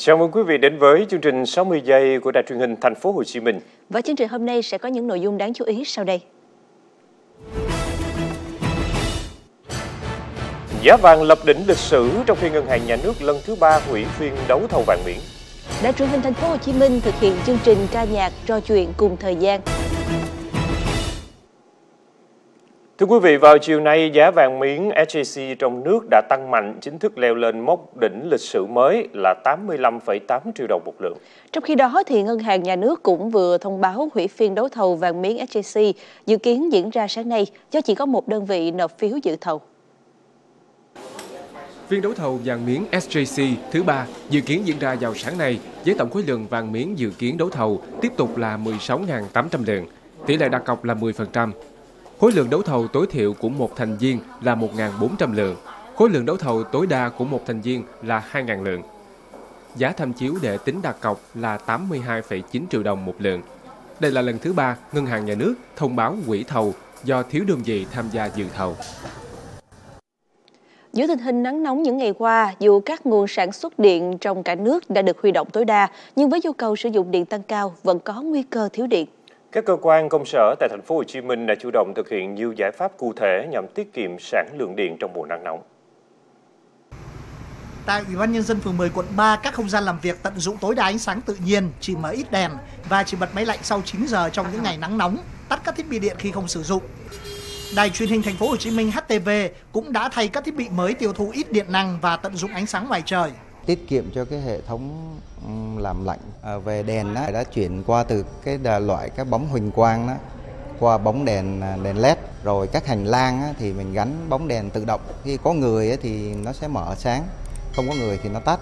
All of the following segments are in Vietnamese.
Chào mừng quý vị đến với chương trình 60 giây của Đài truyền hình Thành phố Hồ Chí Minh. Và chương trình hôm nay sẽ có những nội dung đáng chú ý sau đây. Giá vàng lập đỉnh lịch sử trong khi ngân hàng nhà nước lần thứ ba hủy phiên đấu thầu vàng miếng. Đài truyền hình Thành phố Hồ Chí Minh thực hiện chương trình ca nhạc trò chuyện cùng thời gian. Thưa quý vị, vào chiều nay, giá vàng miếng SJC trong nước đã tăng mạnh, chính thức leo lên mốc đỉnh lịch sử mới là 85,8 triệu đồng một lượng. Trong khi đó, thì Ngân hàng Nhà nước cũng vừa thông báo hủy phiên đấu thầu vàng miếng SJC dự kiến diễn ra sáng nay do chỉ có một đơn vị nộp phiếu dự thầu. Phiên đấu thầu vàng miếng SJC thứ ba dự kiến diễn ra vào sáng nay với tổng khối lượng vàng miếng dự kiến đấu thầu tiếp tục là 16.800 lượng, tỷ lệ đặt cọc là 10%. Khối lượng đấu thầu tối thiểu của một thành viên là 1.400 lượng, khối lượng đấu thầu tối đa của một thành viên là 2.000 lượng. Giá tham chiếu để tính đặt cọc là 82,9 triệu đồng một lượng. Đây là lần thứ ba Ngân hàng Nhà nước thông báo quỹ thầu do thiếu đơn vị tham gia dự thầu. Dưới tình hình nắng nóng những ngày qua, dù các nguồn sản xuất điện trong cả nước đã được huy động tối đa, nhưng với nhu cầu sử dụng điện tăng cao vẫn có nguy cơ thiếu điện. Các cơ quan công sở tại thành phố Hồ Chí Minh đã chủ động thực hiện nhiều giải pháp cụ thể nhằm tiết kiệm sản lượng điện trong mùa nắng nóng. Tại Ủy ban nhân dân phường 10 quận 3, các không gian làm việc tận dụng tối đa ánh sáng tự nhiên, chỉ mở ít đèn và chỉ bật máy lạnh sau 9 giờ trong những ngày nắng nóng, tắt các thiết bị điện khi không sử dụng. Đài truyền hình thành phố Hồ Chí Minh HTV cũng đã thay các thiết bị mới tiêu thụ ít điện năng và tận dụng ánh sáng ngoài trời. Tiết kiệm cho cái hệ thống làm lạnh. À, về đèn đó, đã chuyển qua từ cái loại cái bóng huỳnh quang đó qua bóng đèn à, đèn led rồi các hành lang á, thì mình gắn bóng đèn tự động. Khi có người á, thì nó sẽ mở sáng không có người thì nó tắt.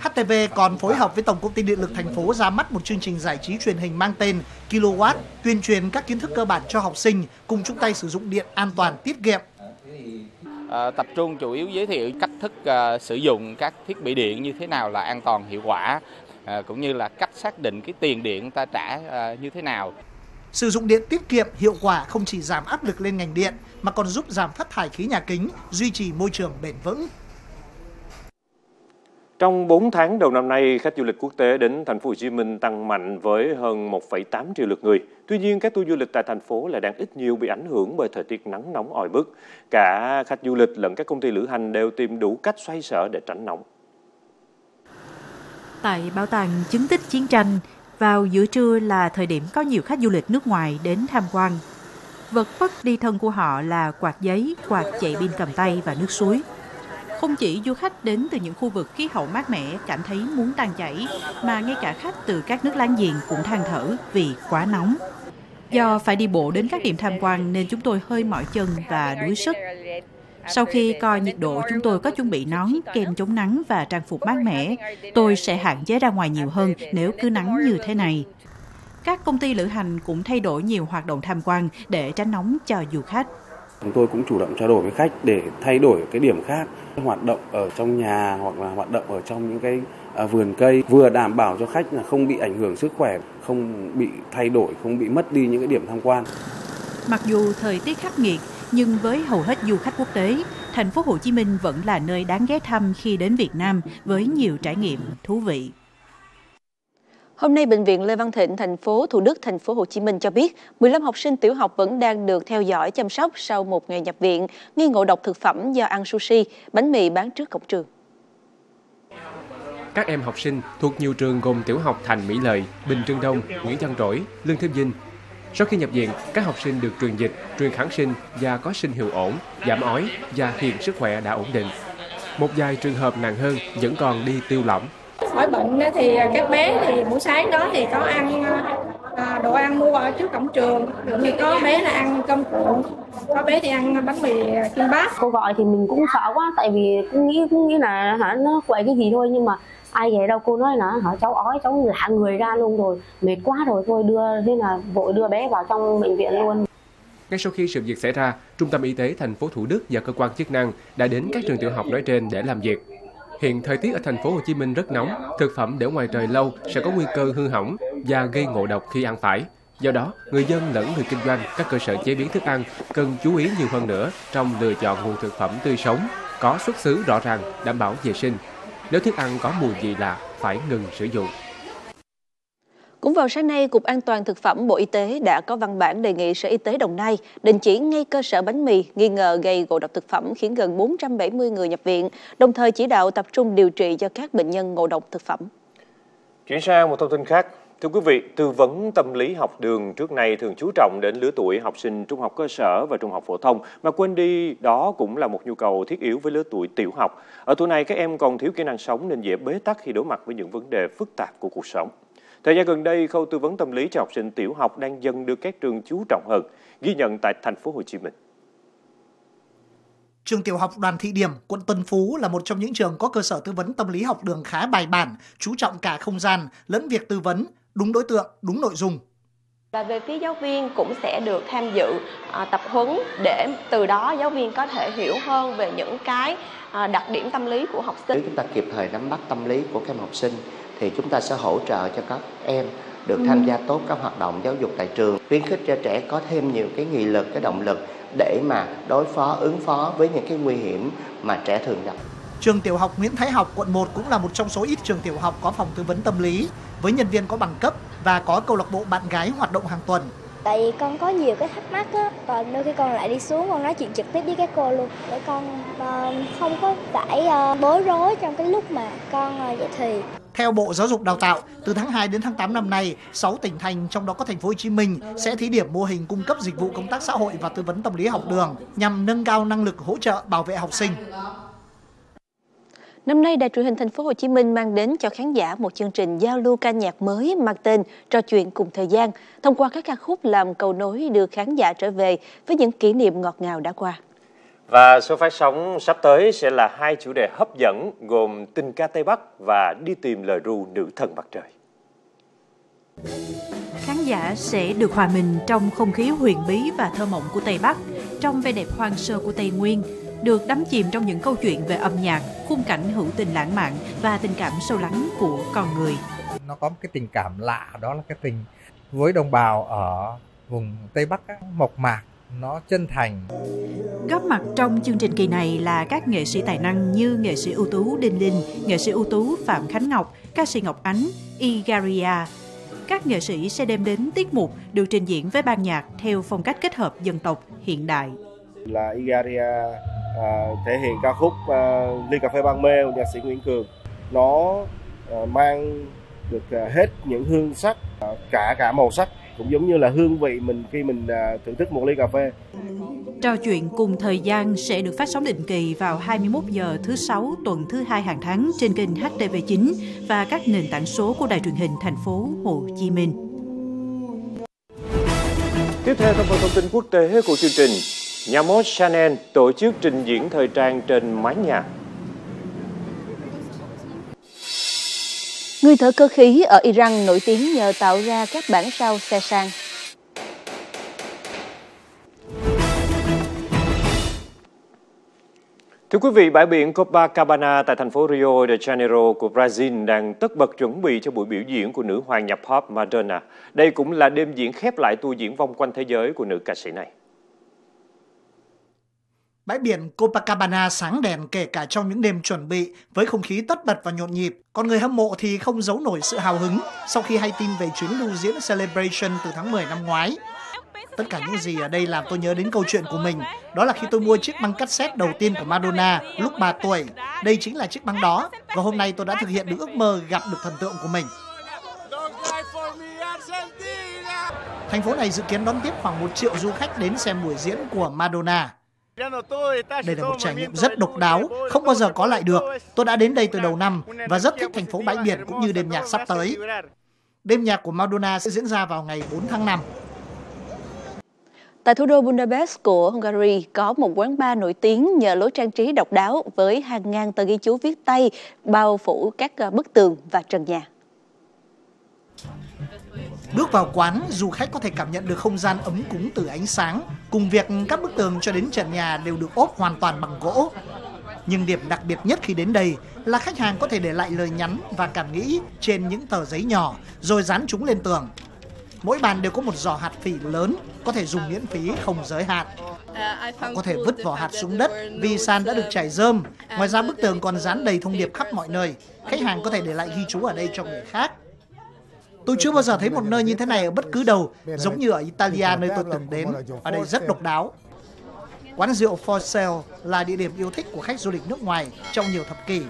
HTV còn phối hợp với Tổng công ty Điện lực thành phố ra mắt một chương trình giải trí truyền hình mang tên Kilowatt, tuyên truyền các kiến thức cơ bản cho học sinh cùng chung tay sử dụng điện an toàn tiết kiệm. Ờ, tập trung chủ yếu giới thiệu cách thức ờ, sử dụng các thiết bị điện như thế nào là an toàn hiệu quả, ờ, cũng như là cách xác định cái tiền điện ta trả như thế nào. Sử dụng điện tiết kiệm hiệu quả không chỉ giảm áp lực lên ngành điện mà còn giúp giảm phát thải khí nhà kính, duy trì môi trường bền vững. Trong 4 tháng đầu năm nay, khách du lịch quốc tế đến thành phố Hồ Chí Minh tăng mạnh với hơn 1,8 triệu lượt người. Tuy nhiên, các tour du lịch tại thành phố lại đang ít nhiều bị ảnh hưởng bởi thời tiết nắng nóng oi bức. Cả khách du lịch lẫn các công ty lữ hành đều tìm đủ cách xoay sở để tránh nóng. Tại bảo tàng chứng tích chiến tranh, vào giữa trưa là thời điểm có nhiều khách du lịch nước ngoài đến tham quan. Vật bất đi thân của họ là quạt giấy, quạt chạy pin cầm tay và nước suối. Không chỉ du khách đến từ những khu vực khí hậu mát mẻ cảm thấy muốn tan chảy, mà ngay cả khách từ các nước láng giềng cũng than thở vì quá nóng. Do phải đi bộ đến các điểm tham quan nên chúng tôi hơi mỏi chân và đuối sức. Sau khi coi nhiệt độ, chúng tôi có chuẩn bị nón, kem chống nắng và trang phục mát mẻ. Tôi sẽ hạn chế ra ngoài nhiều hơn nếu cứ nắng như thế này. Các công ty lữ hành cũng thay đổi nhiều hoạt động tham quan để tránh nóng cho du khách. Chúng tôi cũng chủ động trao đổi với khách để thay đổi cái điểm khác, hoạt động ở trong nhà hoặc là hoạt động ở trong những cái à, vườn cây vừa đảm bảo cho khách là không bị ảnh hưởng sức khỏe, không bị thay đổi, không bị mất đi những cái điểm tham quan. Mặc dù thời tiết khắc nghiệt, nhưng với hầu hết du khách quốc tế, thành phố Hồ Chí Minh vẫn là nơi đáng ghé thăm khi đến Việt Nam với nhiều trải nghiệm thú vị. Hôm nay, Bệnh viện Lê Văn Thịnh, thành phố Thủ Đức, thành phố Hồ Chí Minh cho biết 15 học sinh tiểu học vẫn đang được theo dõi chăm sóc sau một ngày nhập viện nghi ngộ độc thực phẩm do ăn sushi, bánh mì bán trước cổng trường. Các em học sinh thuộc nhiều trường gồm tiểu học Thành Mỹ Lợi, Bình Trưng Đông, Nguyễn Văn Trỗi, Lương Thế Vinh. Sau khi nhập viện, các học sinh được truyền dịch, truyền kháng sinh và có sinh hiệu ổn, giảm ói và hiện sức khỏe đã ổn định. Một vài trường hợp nặng hơn vẫn còn đi tiêu lỏng, khỏi bệnh thì các bé thì buổi sáng đó thì có ăn à, đồ ăn mua ở trước cổng trường. Như có bé là ăn cơm cuộn có bé thì ăn bánh mì kim bát cô gọi thì mình cũng sợ quá tại vì cũng nghĩ cũng nghĩ là hả nó quậy cái gì thôi nhưng mà ai về đâu cô nói là họ cháu ói cháu lạ người ra luôn rồi mệt quá rồi thôi đưa thế là vội đưa bé vào trong bệnh viện luôn. Ngay sau khi sự việc xảy ra, Trung tâm Y tế thành phố Thủ Đức và cơ quan chức năng đã đến các trường tiểu học nói trên để làm việc. Hiện thời tiết ở thành phố Hồ Chí Minh rất nóng, thực phẩm để ngoài trời lâu sẽ có nguy cơ hư hỏng và gây ngộ độc khi ăn phải. Do đó, người dân lẫn người kinh doanh các cơ sở chế biến thức ăn cần chú ý nhiều hơn nữa trong lựa chọn nguồn thực phẩm tươi sống, có xuất xứ rõ ràng, đảm bảo vệ sinh. Nếu thức ăn có mùi gì lạ phải ngừng sử dụng. Cũng vào sáng nay, Cục An toàn Thực phẩm Bộ Y tế đã có văn bản đề nghị Sở Y tế Đồng Nai đình chỉ ngay cơ sở bánh mì nghi ngờ gây ngộ độc thực phẩm khiến gần 470 người nhập viện, đồng thời chỉ đạo tập trung điều trị cho các bệnh nhân ngộ độc thực phẩm. Chuyển sang một thông tin khác, Thưa quý vị, tư vấn tâm lý học đường trước nay thường chú trọng đến lứa tuổi học sinh trung học cơ sở và trung học phổ thông, mà quên đi đó cũng là một nhu cầu thiết yếu với lứa tuổi tiểu học. Ở tuổi này các em còn thiếu kỹ năng sống nên dễ bế tắc khi đối mặt với những vấn đề phức tạp của cuộc sống. Thời gian gần đây, khâu tư vấn tâm lý cho học sinh tiểu học đang dần được các trường chú trọng hơn, ghi nhận tại thành phố Hồ Chí Minh. Trường tiểu học Đoàn Thị Điểm, quận Tân Phú là một trong những trường có cơ sở tư vấn tâm lý học đường khá bài bản, chú trọng cả không gian lẫn việc tư vấn, đúng đối tượng, đúng nội dung. Và về phía giáo viên cũng sẽ được tham dự à, tập huấn để từ đó giáo viên có thể hiểu hơn về những cái à, đặc điểm tâm lý của học sinh. Nếu chúng ta kịp thời nắm bắt tâm lý của các em học sinh thì chúng ta sẽ hỗ trợ cho các em được tham gia tốt các hoạt động giáo dục tại trường, khuyến khích cho trẻ có thêm nhiều cái nghị lực, cái động lực để mà đối phó, ứng phó với những cái nguy hiểm mà trẻ thường gặp. Trường tiểu học Nguyễn Thái Học quận 1 cũng là một trong số ít trường tiểu học có phòng tư vấn tâm lý với nhân viên có bằng cấp và có câu lạc bộ bạn gái hoạt động hàng tuần. Tại vì con có nhiều cái thắc mắc á, còn đôi khi con lại đi xuống con nói chuyện trực tiếp với các cô luôn để con uh, không có phải uh, bối rối trong cái lúc mà con uh, dạy thì. Theo Bộ Giáo dục Đào tạo, từ tháng 2 đến tháng 8 năm nay, 6 tỉnh thành trong đó có thành phố Hồ Chí Minh sẽ thí điểm mô hình cung cấp dịch vụ công tác xã hội và tư vấn tâm lý học đường nhằm nâng cao năng lực hỗ trợ bảo vệ học sinh. Năm nay, Đài truyền hình Thành phố Hồ Chí Minh mang đến cho khán giả một chương trình giao lưu ca nhạc mới mang tên Trò chuyện cùng thời gian, thông qua các ca khúc làm cầu nối đưa khán giả trở về với những kỷ niệm ngọt ngào đã qua. Và số phát sóng sắp tới sẽ là hai chủ đề hấp dẫn gồm Tình ca Tây Bắc và Đi tìm lời ru nữ thần mặt trời. Khán giả sẽ được hòa mình trong không khí huyền bí và thơ mộng của Tây Bắc, trong vẻ đẹp hoang sơ của Tây Nguyên, được đắm chìm trong những câu chuyện về âm nhạc, khung cảnh hữu tình lãng mạn và tình cảm sâu lắng của con người. Nó có một cái tình cảm lạ đó là cái tình với đồng bào ở vùng Tây Bắc mộc mạc nó chân thành. Góp mặt trong chương trình kỳ này là các nghệ sĩ tài năng như nghệ sĩ ưu tú Đinh Linh, nghệ sĩ ưu tú Phạm Khánh Ngọc, ca sĩ Ngọc Ánh, Igaria. Các nghệ sĩ sẽ đem đến tiết mục được trình diễn với ban nhạc theo phong cách kết hợp dân tộc hiện đại. Là Igaria à, thể hiện ca khúc à, Ly cà phê ban mê của nhạc sĩ Nguyễn Cường. Nó à, mang được à, hết những hương sắc, à, cả cả màu sắc cũng giống như là hương vị mình khi mình à, thưởng thức một ly cà phê. Trò chuyện cùng thời gian sẽ được phát sóng định kỳ vào 21 giờ thứ sáu tuần thứ hai hàng tháng trên kênh HTV9 và các nền tảng số của đài truyền hình thành phố Hồ Chí Minh. Tiếp theo trong phần thông tin quốc tế của chương trình, nhà mốt Chanel tổ chức trình diễn thời trang trên mái nhà. Người thợ cơ khí ở Iran nổi tiếng nhờ tạo ra các bản sao xe sang. Thưa quý vị, bãi biển Copacabana tại thành phố Rio de Janeiro của Brazil đang tất bật chuẩn bị cho buổi biểu diễn của nữ hoàng nhập pop Madonna. Đây cũng là đêm diễn khép lại tour diễn vòng quanh thế giới của nữ ca sĩ này. Bãi biển Copacabana sáng đèn kể cả trong những đêm chuẩn bị với không khí tất bật và nhộn nhịp. Còn người hâm mộ thì không giấu nổi sự hào hứng sau khi hay tin về chuyến lưu diễn Celebration từ tháng 10 năm ngoái. Tất cả những gì ở đây làm tôi nhớ đến câu chuyện của mình. Đó là khi tôi mua chiếc băng cassette đầu tiên của Madonna lúc 3 tuổi. Đây chính là chiếc băng đó. Và hôm nay tôi đã thực hiện được ước mơ gặp được thần tượng của mình. Thành phố này dự kiến đón tiếp khoảng 1 triệu du khách đến xem buổi diễn của Madonna. Đây là một trải nghiệm rất độc đáo, không bao giờ có lại được. Tôi đã đến đây từ đầu năm và rất thích thành phố bãi biển cũng như đêm nhạc sắp tới. Đêm nhạc của Madonna sẽ diễn ra vào ngày 4 tháng 5. Tại thủ đô Budapest của Hungary có một quán bar nổi tiếng nhờ lối trang trí độc đáo với hàng ngàn tờ ghi chú viết tay bao phủ các bức tường và trần nhà. Bước vào quán, du khách có thể cảm nhận được không gian ấm cúng từ ánh sáng, cùng việc các bức tường cho đến trần nhà đều được ốp hoàn toàn bằng gỗ. Nhưng điểm đặc biệt nhất khi đến đây là khách hàng có thể để lại lời nhắn và cảm nghĩ trên những tờ giấy nhỏ rồi dán chúng lên tường. Mỗi bàn đều có một giỏ hạt phỉ lớn, có thể dùng miễn phí không giới hạn. Họ có thể vứt vỏ hạt xuống đất vì sàn đã được trải rơm. Ngoài ra bức tường còn dán đầy thông điệp khắp mọi nơi. Khách hàng có thể để lại ghi chú ở đây cho người khác. Tôi chưa bao giờ thấy một nơi như thế này ở bất cứ đâu, giống như ở Italia nơi tôi từng đến. Ở đây rất độc đáo. Quán rượu For Sale là địa điểm yêu thích của khách du lịch nước ngoài trong nhiều thập kỷ.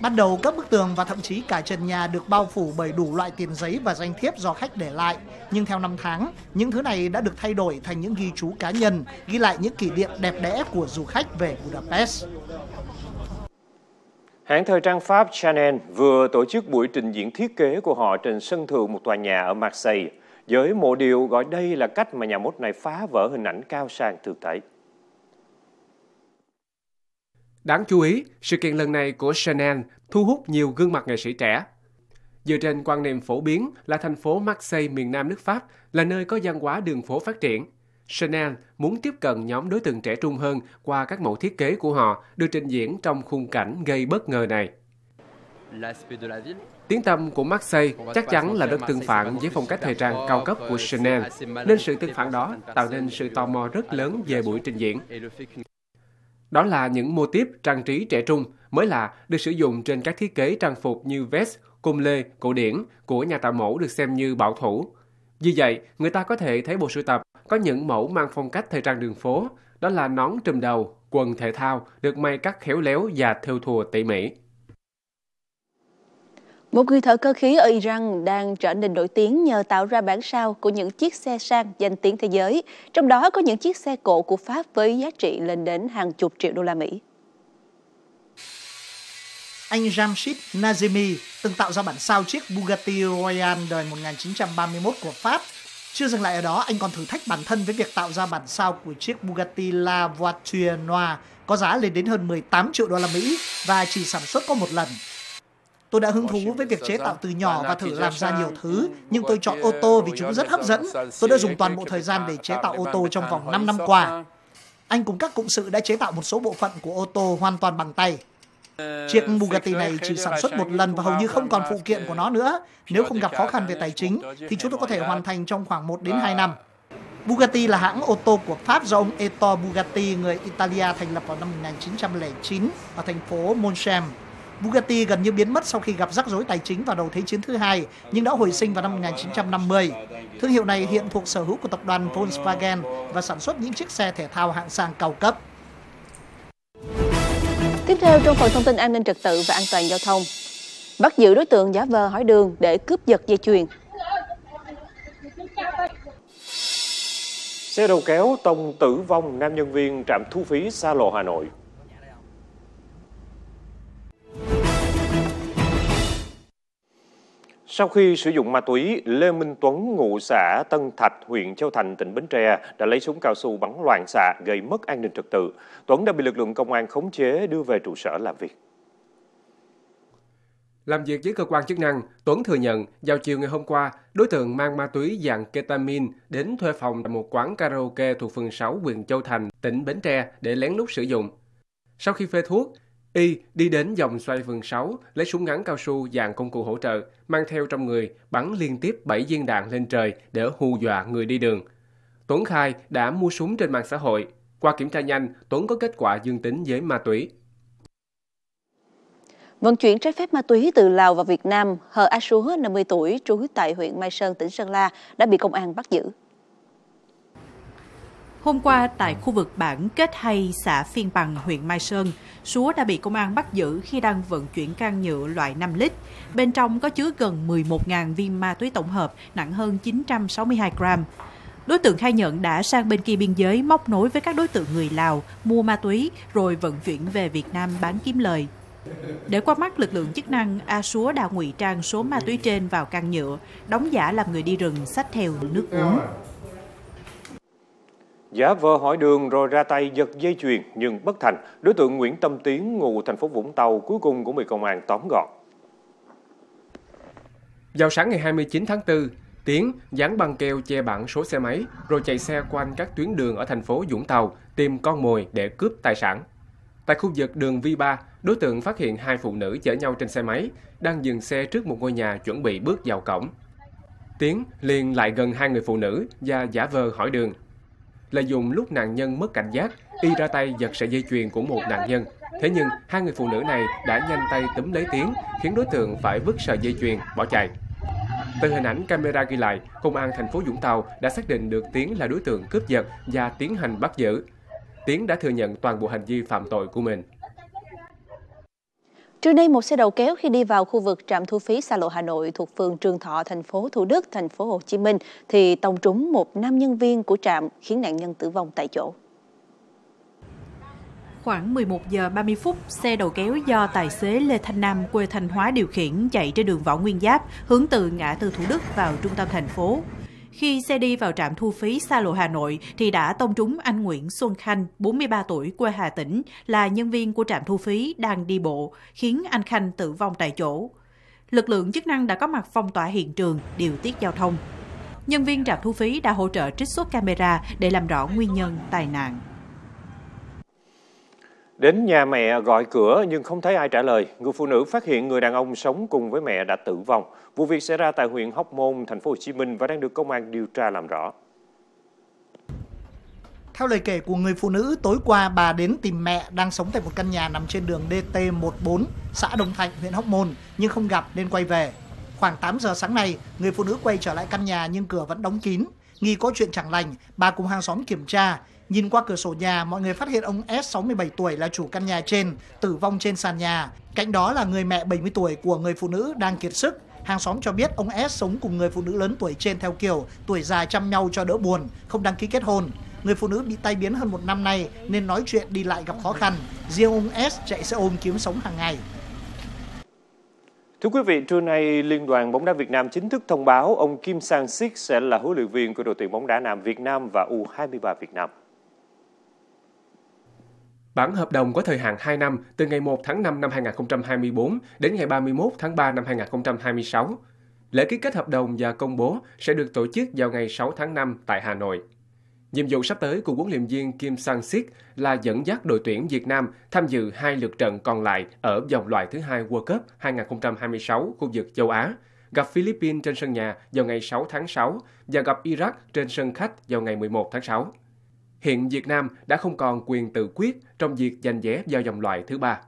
Ban đầu các bức tường và thậm chí cả trần nhà được bao phủ bởi đủ loại tiền giấy và danh thiếp do khách để lại. Nhưng theo năm tháng, những thứ này đã được thay đổi thành những ghi chú cá nhân, ghi lại những kỷ niệm đẹp đẽ của du khách về Budapest. Hãng thời trang Pháp Chanel vừa tổ chức buổi trình diễn thiết kế của họ trên sân thượng một tòa nhà ở Marseille. Với mộ điều gọi đây là cách mà nhà mốt này phá vỡ hình ảnh cao sang thực thể. Đáng chú ý, sự kiện lần này của Chanel thu hút nhiều gương mặt nghệ sĩ trẻ. Dựa trên quan niệm phổ biến là thành phố Marseille miền Nam nước Pháp là nơi có văn hóa đường phố phát triển. Chanel muốn tiếp cận nhóm đối tượng trẻ trung hơn qua các mẫu thiết kế của họ được trình diễn trong khung cảnh gây bất ngờ này. Tiếng tâm của Marseille chắc chắn là rất tương phản với phong cách thời trang cao cấp của Chanel, nên sự tương phản đó tạo nên sự tò mò rất lớn về buổi trình diễn. Đó là những mô típ trang trí trẻ trung mới lạ được sử dụng trên các thiết kế trang phục như vest, cung lê, cổ điển của nhà tạo mẫu được xem như bảo thủ. Vì vậy, người ta có thể thấy bộ sưu tập có những mẫu mang phong cách thời trang đường phố, đó là nón trùm đầu, quần thể thao được may cắt khéo léo và thêu thùa tỉ mỉ. Một người thợ cơ khí ở Iran đang trở nên nổi tiếng nhờ tạo ra bản sao của những chiếc xe sang danh tiếng thế giới, trong đó có những chiếc xe cộ của Pháp với giá trị lên đến hàng chục triệu đô la Mỹ. Anh Jamshid Nazemi từng tạo ra bản sao chiếc Bugatti Royale đời 1931 của Pháp. Chưa dừng lại ở đó, anh còn thử thách bản thân với việc tạo ra bản sao của chiếc Bugatti La Voiture Noire có giá lên đến hơn 18 triệu đô la Mỹ và chỉ sản xuất có một lần. Tôi đã hứng thú với việc chế tạo từ nhỏ và thử làm ra nhiều thứ, nhưng tôi chọn ô tô vì chúng rất hấp dẫn. Tôi đã dùng toàn bộ thời gian để chế tạo ô tô trong vòng 5 năm qua. Anh cùng các cộng sự đã chế tạo một số bộ phận của ô tô hoàn toàn bằng tay. Chiếc Bugatti này chỉ sản xuất một lần và hầu như không còn phụ kiện của nó nữa. Nếu không gặp khó khăn về tài chính, thì chúng tôi có thể hoàn thành trong khoảng 1 đến 2 năm. Bugatti là hãng ô tô của Pháp do ông Ettore Bugatti, người Italia thành lập vào năm 1909 ở thành phố Monchem. Bugatti gần như biến mất sau khi gặp rắc rối tài chính vào đầu Thế chiến thứ hai, nhưng đã hồi sinh vào năm 1950. Thương hiệu này hiện thuộc sở hữu của tập đoàn Volkswagen và sản xuất những chiếc xe thể thao hạng sang cao cấp. Tiếp theo trong phần thông tin an ninh trật tự và an toàn giao thông. Bắt giữ đối tượng giả vờ hỏi đường để cướp giật dây chuyền. Xe đầu kéo tông tử vong, nam nhân viên trạm thu phí xa lộ Hà Nội. Sau khi sử dụng ma túy, Lê Minh Tuấn, ngụ xã Tân Thạch, huyện Châu Thành, tỉnh Bến Tre đã lấy súng cao su bắn loạn xạ gây mất an ninh trật tự. Tuấn đã bị lực lượng công an khống chế đưa về trụ sở làm việc. Làm việc với cơ quan chức năng, Tuấn thừa nhận vào chiều ngày hôm qua, đối tượng mang ma túy dạng ketamin đến thuê phòng tại một quán karaoke thuộc phường 6 huyện Châu Thành, tỉnh Bến Tre để lén lút sử dụng. Sau khi phê thuốc, Y đi đến dòng xoay vườn 6, lấy súng ngắn cao su dạng công cụ hỗ trợ, mang theo trong người, bắn liên tiếp 7 viên đạn lên trời để hù dọa người đi đường. Tuấn khai đã mua súng trên mạng xã hội. Qua kiểm tra nhanh, Tuấn có kết quả dương tính với ma túy. Vận chuyển trái phép ma túy từ Lào vào Việt Nam, Hờ A Súa, 50 tuổi, trú tại huyện Mai Sơn, tỉnh Sơn La, đã bị công an bắt giữ. Hôm qua, tại khu vực bản Kết Hay, xã Phiên Bằng, huyện Mai Sơn, Súa đã bị công an bắt giữ khi đang vận chuyển can nhựa loại 5 lít. Bên trong có chứa gần 11.000 viên ma túy tổng hợp, nặng hơn 962 gram. Đối tượng khai nhận đã sang bên kia biên giới móc nối với các đối tượng người Lào, mua ma túy rồi vận chuyển về Việt Nam bán kiếm lời. Để qua mắt lực lượng chức năng, A Súa đã ngụy trang số ma túy trên vào can nhựa, đóng giả làm người đi rừng sách theo nước uống. Giả vờ hỏi đường rồi ra tay giật dây chuyền nhưng bất thành, đối tượng Nguyễn Tâm Tiến ngụ thành phố Vũng Tàu cuối cùng cũng bị công an tóm gọn. Vào sáng ngày 29 tháng 4, Tiến dán băng keo che bảng số xe máy rồi chạy xe quanh các tuyến đường ở thành phố Vũng Tàu tìm con mồi để cướp tài sản. Tại khu vực đường V3, đối tượng phát hiện hai phụ nữ chở nhau trên xe máy đang dừng xe trước một ngôi nhà chuẩn bị bước vào cổng. Tiến liền lại gần hai người phụ nữ và giả vờ hỏi đường. Lợi dụng lúc nạn nhân mất cảnh giác, y ra tay giật sợi dây chuyền của một nạn nhân. Thế nhưng hai người phụ nữ này đã nhanh tay túm lấy Tiến, khiến đối tượng phải vứt sợi dây chuyền bỏ chạy. Từ hình ảnh camera ghi lại, công an thành phố Vũng Tàu đã xác định được Tiến là đối tượng cướp giật và tiến hành bắt giữ. Tiến đã thừa nhận toàn bộ hành vi phạm tội của mình. Trưa nay, một xe đầu kéo khi đi vào khu vực trạm thu phí xa lộ Hà Nội thuộc phường Trường Thọ, thành phố Thủ Đức, thành phố Hồ Chí Minh thì tông trúng một nam nhân viên của trạm khiến nạn nhân tử vong tại chỗ. Khoảng 11 giờ 30 phút, xe đầu kéo do tài xế Lê Thanh Nam quê Thanh Hóa điều khiển chạy trên đường Võ Nguyên Giáp hướng từ ngã tư Thủ Đức vào trung tâm thành phố. Khi xe đi vào trạm thu phí xa lộ Hà Nội thì đã tông trúng anh Nguyễn Xuân Khanh, 43 tuổi, quê Hà Tĩnh, là nhân viên của trạm thu phí đang đi bộ, khiến anh Khanh tử vong tại chỗ. Lực lượng chức năng đã có mặt phong tỏa hiện trường, điều tiết giao thông. Nhân viên trạm thu phí đã hỗ trợ trích xuất camera để làm rõ nguyên nhân tai nạn. Đến nhà mẹ gọi cửa nhưng không thấy ai trả lời. Người phụ nữ phát hiện người đàn ông sống cùng với mẹ đã tử vong. Vụ việc xảy ra tại huyện Hóc Môn, thành phố Hồ Chí Minh và đang được công an điều tra làm rõ. Theo lời kể của người phụ nữ, tối qua bà đến tìm mẹ đang sống tại một căn nhà nằm trên đường DT14, xã Đồng Thạnh, huyện Hóc Môn nhưng không gặp nên quay về. Khoảng 8 giờ sáng nay, người phụ nữ quay trở lại căn nhà nhưng cửa vẫn đóng kín. Nghi có chuyện chẳng lành, bà cùng hàng xóm kiểm tra Nhìn qua cửa sổ nhà, mọi người phát hiện ông S 67 tuổi là chủ căn nhà trên, tử vong trên sàn nhà. Cạnh đó là người mẹ 70 tuổi của người phụ nữ đang kiệt sức. Hàng xóm cho biết ông S sống cùng người phụ nữ lớn tuổi trên theo kiểu tuổi già chăm nhau cho đỡ buồn, không đăng ký kết hôn. Người phụ nữ bị tai biến hơn một năm nay nên nói chuyện đi lại gặp khó khăn. Riêng ông S chạy xe ôm kiếm sống hàng ngày. Thưa quý vị, trưa nay Liên đoàn bóng đá Việt Nam chính thức thông báo ông Kim Sang Sik sẽ là huấn luyện viên của đội tuyển bóng đá nam Việt Nam và U23 Việt Nam. Bản hợp đồng có thời hạn 2 năm từ ngày 1 tháng 5 năm 2024 đến ngày 31 tháng 3 năm 2026. Lễ ký kết hợp đồng và công bố sẽ được tổ chức vào ngày 6 tháng 5 tại Hà Nội. Nhiệm vụ sắp tới của huấn luyện viên Kim Sang-sik là dẫn dắt đội tuyển Việt Nam tham dự hai lượt trận còn lại ở vòng loại thứ hai World Cup 2026 khu vực châu Á, gặp Philippines trên sân nhà vào ngày 6 tháng 6 và gặp Iraq trên sân khách vào ngày 11 tháng 6 hiện Việt Nam đã không còn quyền tự quyết trong việc giành vé vào vòng loại thứ ba.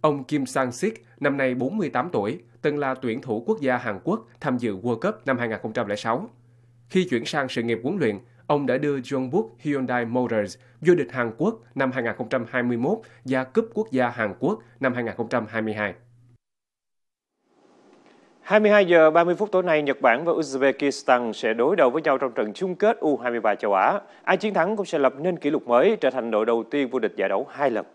Ông Kim Sang-sik, năm nay 48 tuổi, từng là tuyển thủ quốc gia Hàn Quốc tham dự World Cup năm 2006. Khi chuyển sang sự nghiệp huấn luyện, ông đã đưa Jeonbuk Hyundai Motors vô địch Hàn Quốc năm 2021 và Cúp Quốc gia Hàn Quốc năm 2022. 22 giờ 30 phút tối nay, Nhật Bản và Uzbekistan sẽ đối đầu với nhau trong trận chung kết U23 châu Á. Ai chiến thắng cũng sẽ lập nên kỷ lục mới, trở thành đội đầu tiên vô địch giải đấu hai lần.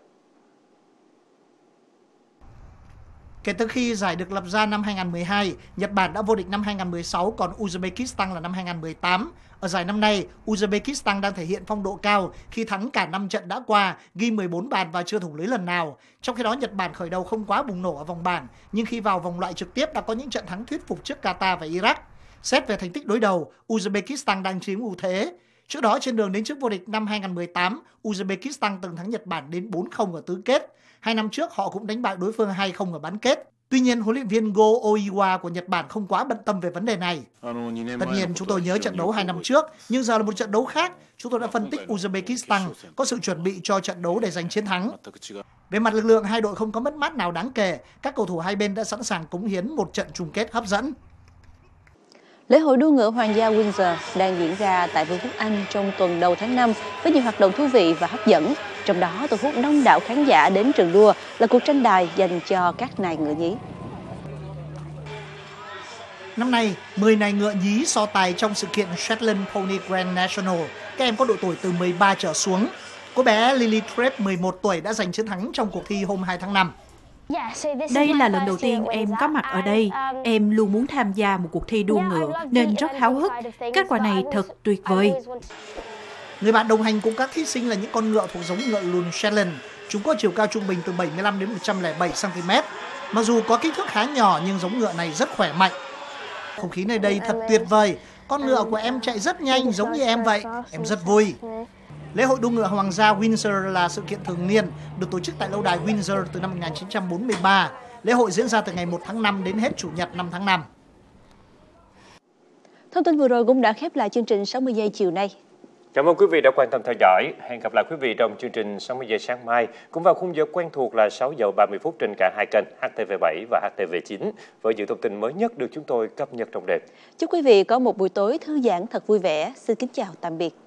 Kể từ khi giải được lập ra năm 2012, Nhật Bản đã vô địch năm 2016, còn Uzbekistan là năm 2018. Ở giải năm nay, Uzbekistan đang thể hiện phong độ cao khi thắng cả 5 trận đã qua, ghi 14 bàn và chưa thủng lưới lần nào. Trong khi đó, Nhật Bản khởi đầu không quá bùng nổ ở vòng bảng, nhưng khi vào vòng loại trực tiếp đã có những trận thắng thuyết phục trước Qatar và Iraq. Xét về thành tích đối đầu, Uzbekistan đang chiếm ưu thế. Trước đó trên đường đến chức vô địch năm 2018, Uzbekistan từng thắng Nhật Bản đến 4-0 ở tứ kết. Hai năm trước họ cũng đánh bại đối phương 2-0 ở bán kết. Tuy nhiên, huấn luyện viên Go Oiwa của Nhật Bản không quá bận tâm về vấn đề này. Tất nhiên, chúng tôi nhớ trận đấu hai năm trước, nhưng giờ là một trận đấu khác. Chúng tôi đã phân tích Uzbekistan có sự chuẩn bị cho trận đấu để giành chiến thắng. Về mặt lực lượng, hai đội không có mất mát nào đáng kể. Các cầu thủ hai bên đã sẵn sàng cống hiến một trận chung kết hấp dẫn. Lễ hội đua ngựa Hoàng gia Windsor đang diễn ra tại Vương quốc Anh trong tuần đầu tháng 5 với nhiều hoạt động thú vị và hấp dẫn. Trong đó thu hút đông đảo khán giả đến trường đua là cuộc tranh tài dành cho các nài ngựa nhí. Năm nay, 10 nài ngựa nhí so tài trong sự kiện Shetland Pony Grand National. Các em có độ tuổi từ 13 trở xuống. Cô bé Lily Tripp 11 tuổi đã giành chiến thắng trong cuộc thi hôm 2 tháng 5. Đây là lần đầu tiên em có mặt ở đây. Em luôn muốn tham gia một cuộc thi đua ngựa nên rất háo hức. Kết quả này thật tuyệt vời. Người bạn đồng hành cùng các thí sinh là những con ngựa thuộc giống ngựa lùn Shetland. Chúng có chiều cao trung bình từ 75 đến 107 cm. Mặc dù có kích thước khá nhỏ, nhưng giống ngựa này rất khỏe mạnh. Không khí nơi đây thật tuyệt vời. Con ngựa của em chạy rất nhanh, giống như em vậy. Em rất vui. Lễ hội đua ngựa Hoàng gia Windsor là sự kiện thường niên, được tổ chức tại lâu đài Windsor từ năm 1943. Lễ hội diễn ra từ ngày 1 tháng 5 đến hết Chủ nhật 5 tháng 5. Thông tin vừa rồi cũng đã khép lại chương trình 60 giây chiều nay. Cảm ơn quý vị đã quan tâm theo dõi. Hẹn gặp lại quý vị trong chương trình 60 giờ sáng mai, cũng vào khung giờ quen thuộc là 6 giờ 30 phút trên cả hai kênh HTV7 và HTV9 với những thông tin mới nhất được chúng tôi cập nhật trong đêm. Chúc quý vị có một buổi tối thư giãn thật vui vẻ. Xin kính chào tạm biệt.